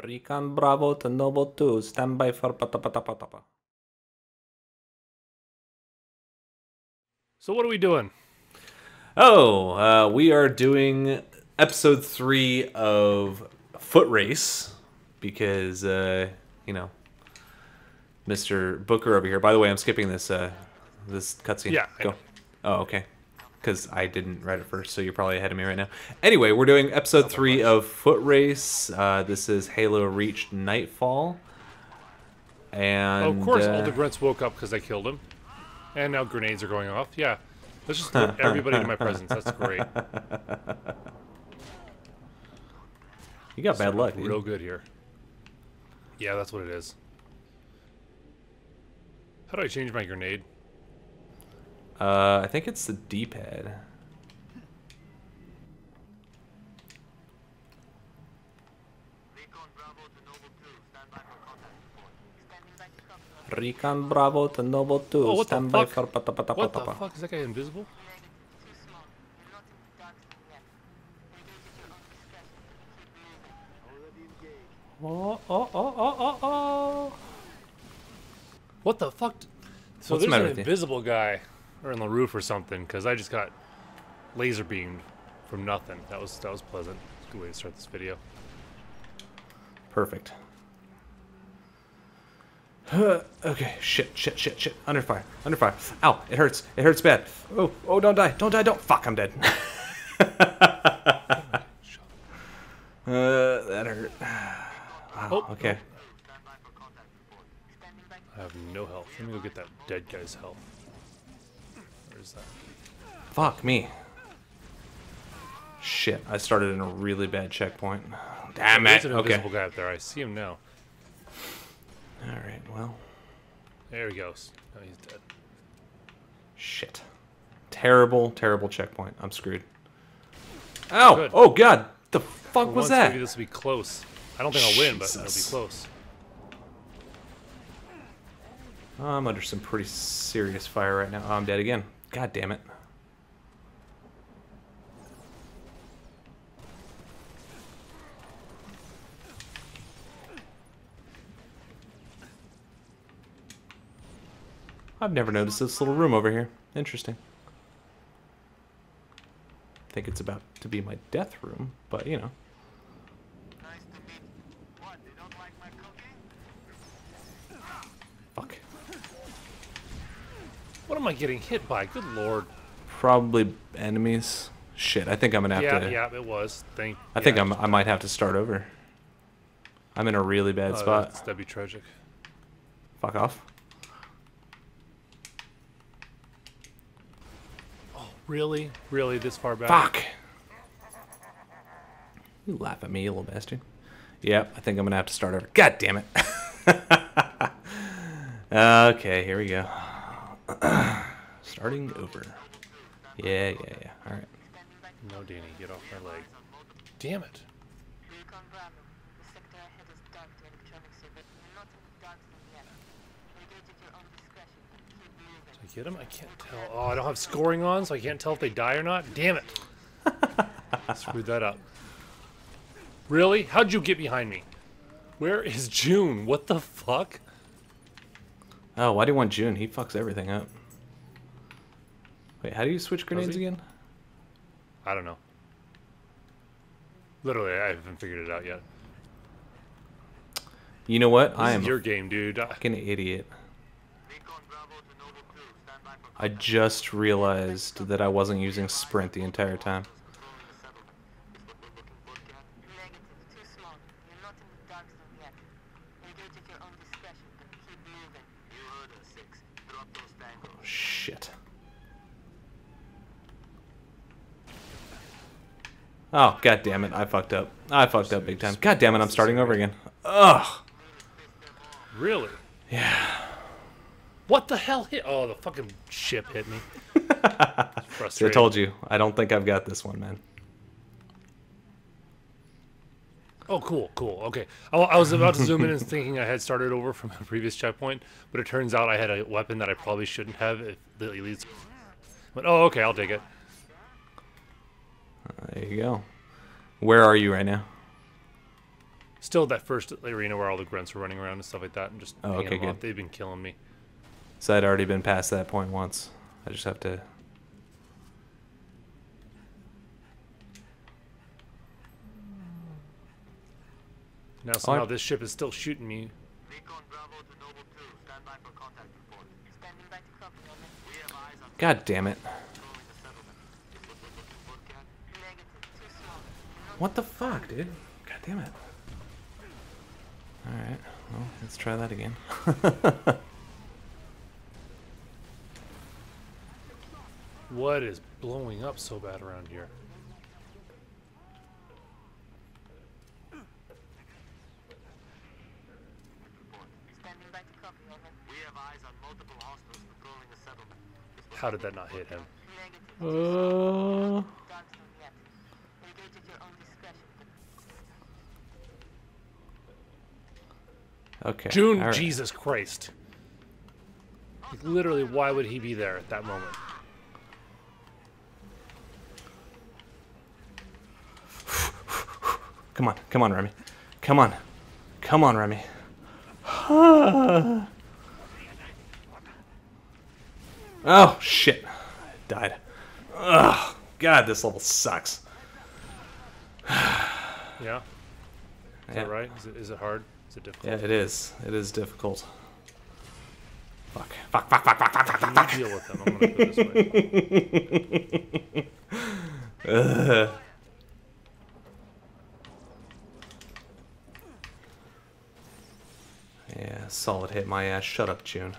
Recon Bravo to Noble 2. Stand by for patapatapatapa. So what are we doing? Oh, uh, we are doing episode three of Foot Race because, uh, you know, Mr. Booker over here. By the way, I'm skipping this uh, this cutscene. Yeah, go. Oh, okay. Because I didn't write it first, so you're probably ahead of me right now. Anyway, we're doing episode three of Foot Race. Uh, this is Halo Reach Nightfall. And Oh, of course, all uh, the grunts woke up because I killed him, and now grenades are going off. Yeah, let's just put everybody in my presence. That's great. you got bad luck. dude. Real good here. Yeah, that's what it is. How do I change my grenade? Uh, I think it's the D-pad. Recon Bravo to Noble 2. Oh, Stand by for patapatapatapa. What the fuck? Is that guy invisible? Oh, oh, oh, oh, oh, oh. What the fuck? So What's there's an invisible guy or on the roof or something because I just got laser beamed from nothing. That was that was pleasant. A good way to start this video. Perfect. okay, shit, shit, shit, shit. Under fire, under fire. Ow, it hurts. It hurts bad. Oh, oh, don't die, don't die, don't. Fuck, I'm dead. uh, that hurt. Wow, Oh, okay. I have no health. Let me go get that dead guy's health. Where's that? Fuck me. Shit, I started in a really bad checkpoint. Damn There's it. an Okay. invisible guy up there. I see him now. Alright, well, There he goes. Oh, he's dead. shit. Terrible, terrible checkpoint. I'm screwed. Ow! Good. Oh, God! The fuck For was once, that? Maybe this will be close. I don't think I'll win, but it'll be close. I'm under some pretty serious fire right now. Oh, I'm dead again. God damn it. I've never noticed this little room over here. Interesting. think it's about to be my death room, but you know. What am I getting hit by? Good lord. Probably enemies. Shit, I think I'm gonna have Yeah, to. yeah, yeah, it was. Thank. I think I'm. I might have to start over. I'm in a really bad oh, spot. That'd be tragic. Fuck off. Oh, really? Really? This far back? Fuck. You laugh at me, you little bastard. Yep, I think I'm gonna have to start over. God damn it. okay, here we go. Starting over. Yeah, yeah, yeah. All right. No, Danny, get off my leg. Damn it. Recon Bravo. The sector ahead is dark to electronic survey. Not in the dark zone yet. Engage at your own discretion. Keep moving. Did I get him? I can't tell. Oh, I don't have scoring on, so I can't tell if they die or not. Damn it. Screwed that up. Really? How'd you get behind me? Where is Jun? What the fuck? Oh, why do you want Jun? He fucks everything up. Wait, how do you switch grenades again? I don't know. Literally, I haven't figured it out yet. You know what? This I is am your game, dude. I- fucking idiot. I just realized that I wasn't using sprint the entire time. Negative. Too small. You're not in the dark zone yet. Engage at your own discretion. Keep moving. You heard us, Six. Drop those tangos. Shit. Oh, god damn it. I fucked up. I fucked up big time. God damn it, I'm starting over again. Ugh. Really? Yeah. What the hell hit? Oh, the fucking ship hit me. I told you. I don't think I've got this one, man. Oh, cool, cool. Okay. I, I was about to zoom in and thinking I had started over from a previous checkpoint, but it turns out I had a weapon that I probably shouldn't have if the elites. But oh, okay, I'll take it. There you go. Where are you right now? Still that first arena where all the grunts were running around and stuff like that, and just Oh, hanging okay, them off. good. They've been killing me. So I'd already been past that point once. I just have to. Now oh, somehow I- this ship is still shooting me. God damn to What the fuck, dude? God damn it! All right. Well, let's try that again. What is blowing up so bad around here? report. Standing by to copy, over. We have eyes on multiple hostiles patrolling the settlement. Is what How did that not hit him? Cat? Uh, dark zone yet. Engage at your own discretion. Okay. Jun, right. Jesus Christ. Like, literally, why would he be there at that moment? Come on, come on, Remy. Come on. Come on, Remy. oh, shit. I died. Ugh. God, this level sucks. Yeah? Is Yeah. that right? Is it, is it hard? Is it difficult? Yeah, it is. It is difficult. Fuck. Fuck, fuck, fuck, fuck, fuck, fuck, fuck, deal with them. I'm gonna go this way. Ugh. Yeah, solid hit my ass. Shut up, Jun.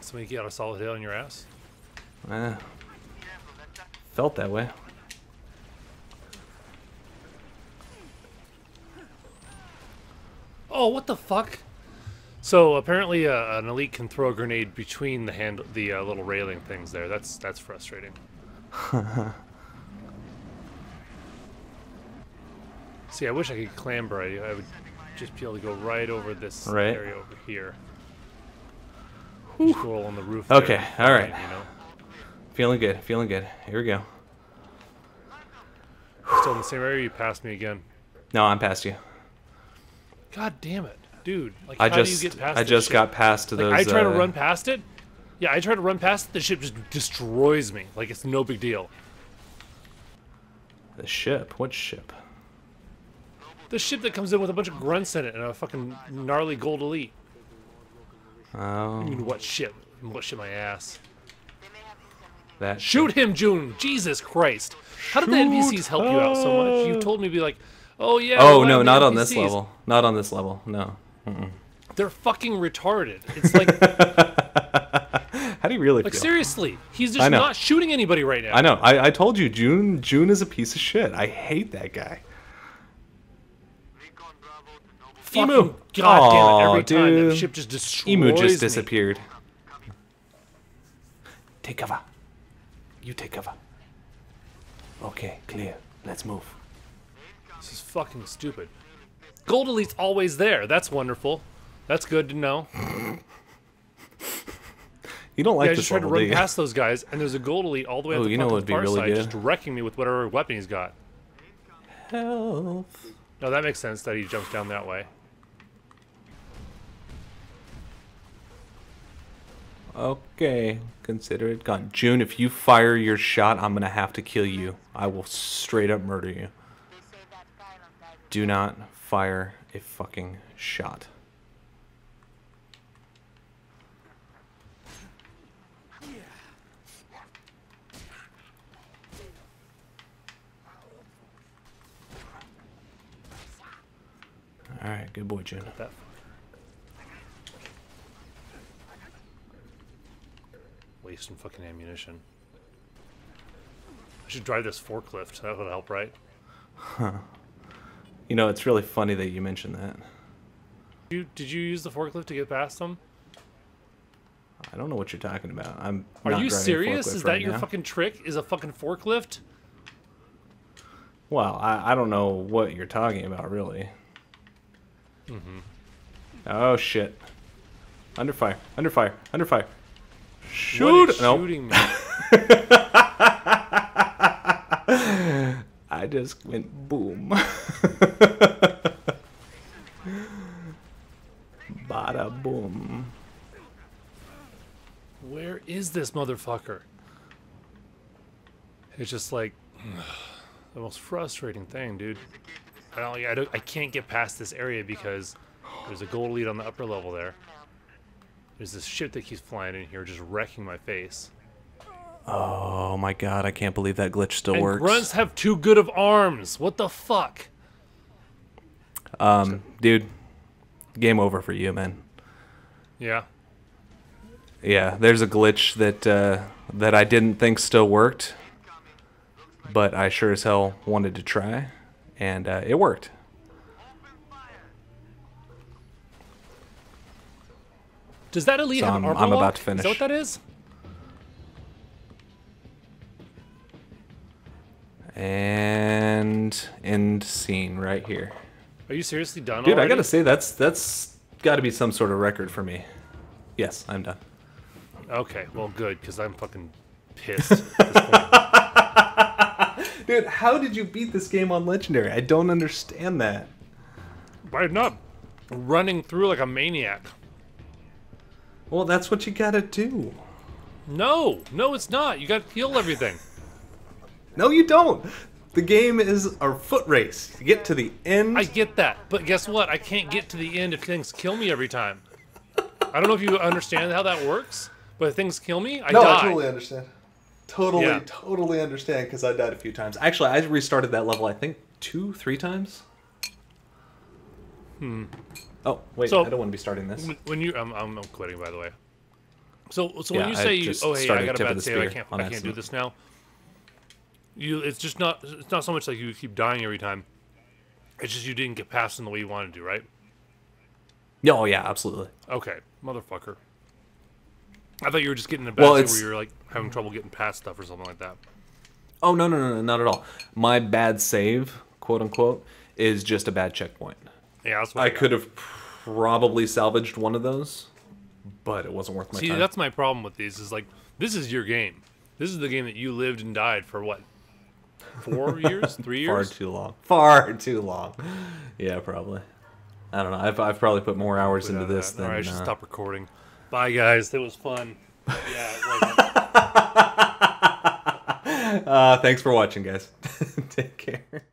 Somebody get a solid hit on your ass? Eh, felt that way. Oh, what the fuck? So apparently, uh, an elite can throw a grenade between the hand, the uh, little railing things there. That's that's frustrating. See, I wish I could clamber. I, I would just be able to go right over this Right. area over here. Just go on the roof. Okay, and all right. You know, Feeling good. Feeling good. Here we go. still in the same area. You passed me again. No, I'm past you. God damn it, dude! Like, I how just do you get past I this just shit? got past to Like, those. I try to uh, run past it. Yeah, I try to run past it. The ship just destroys me. Like it's no big deal. the ship. What ship? The ship that comes in with a bunch of grunts in it and a fucking gnarly gold elite. I Oh, mean, what ship? What ship? My ass. They may have intel we need. that Shoot him, Jun! Jesus Christ! How did the NPCs help you out so much? You told me to be like, oh yeah. Oh no, not on this level. Not on this level. No. They're fucking retarded. It's like, How do you really like feel? seriously, he's just not shooting anybody right now. I know. I, I told you, Jun. Jun is a piece of shit. I hate that guy. Recon Bravo to Noble Fucking Emu. God damn it! Every Aw, time that ship just destroys Emu just me. disappeared. Take cover. You take cover. Okay, clear. Let's move. This is fucking stupid. Gold Elite's always there. That's wonderful. That's good to know. You don't like yeah, I just tried to run you? past those guys, and there's a Gold Elite all the way Oh, the you know fucking what'd be far really side, good? just wrecking me with whatever weapon he's got. Health. No, that makes sense that he jumps down that way. Okay, consider it gone. Jun, if you fire your shot, I'm gonna have to kill you. I will straight up murder you. They say that pylon died with Do not fire a fucking shot. Alright, good boy. That wasting fucking ammunition. I should drive this forklift. That would help, right? You know, it's really funny that you mentioned that. You did you use the forklift to get past them? I don't know what you're talking about. I'm. Are not you serious? Is right that your now. fucking trick? Is a fucking forklift? Well, I, I don't know what you're talking about, really. Mm-hmm. Oh shit! Under fire! Under fire! Under fire! Shoot! is No. shooting me? I just went boom. Bada boom. Where is this motherfucker? It's just like the most frustrating thing, dude. I don't, I don't, I can't get past this area because there's a gold elite on the upper level there. There's this shit that keeps flying in here, just wrecking my face. Oh my god, I can't believe that glitch still And works. grunts have too good of arms. What the fuck? Um, dude, game over for you, man. Yeah. Yeah, there's a glitch that uh, that I didn't think still worked, but I sure as hell wanted to try, and uh, it worked. Does that elite So have I'm- armor I'm about lock? to Is finish. that what that is? And end scene right here. Are you seriously done Dude, I gotta say that's that's got to be some sort of record for me. Yes, I'm done. Okay, well, good, because I'm fucking pissed at this point. Dude, how did you beat this game on Legendary? I don't understand that. By not running through like a maniac. Well, that's what you gotta do. No, no, it's not. You got to heal everything. No, you don't. The game is a foot race. You get to the end. I get that, but guess what? I can't get to the end if things kill me every time. I don't know if you understand how that works, but if things kill me, I no, die. I totally understand. Totally, Yeah. totally understand because I died a few times. Actually, I restarted that level. I think two, three times. Hmm. Oh wait, So- I don't want to be starting this. When- When you, I'm, I'm, I'm quitting, by the way. So, so when Yeah, you I say, you, oh hey, I got a bad the save, I can't, I can't do this now. You, it's just not, it's not so much like you keep dying every time. It's just you didn't get past in the way you wanted to, right? Yeah, Oh yeah, absolutely. Okay, motherfucker. I thought you were just getting a bad Well, save where you're like having trouble getting past stuff or something like that. Oh no, no, no, no, not at all. My bad save, quote unquote, is just a bad checkpoint. Yeah, that's what I got. could have probably salvaged one of those, but it wasn't worth my See, time. that's my problem with these. Is like this is your game. This is the game that you lived and died for what? Four years? Three years. Far too long. Far too long. Yeah, probably. I don't know. I've, I've probably put more hours into this that. than. All right, I should uh, stop recording. Bye, guys. It was fun. Yeah, it uh, thanks for watching, guys. Take care.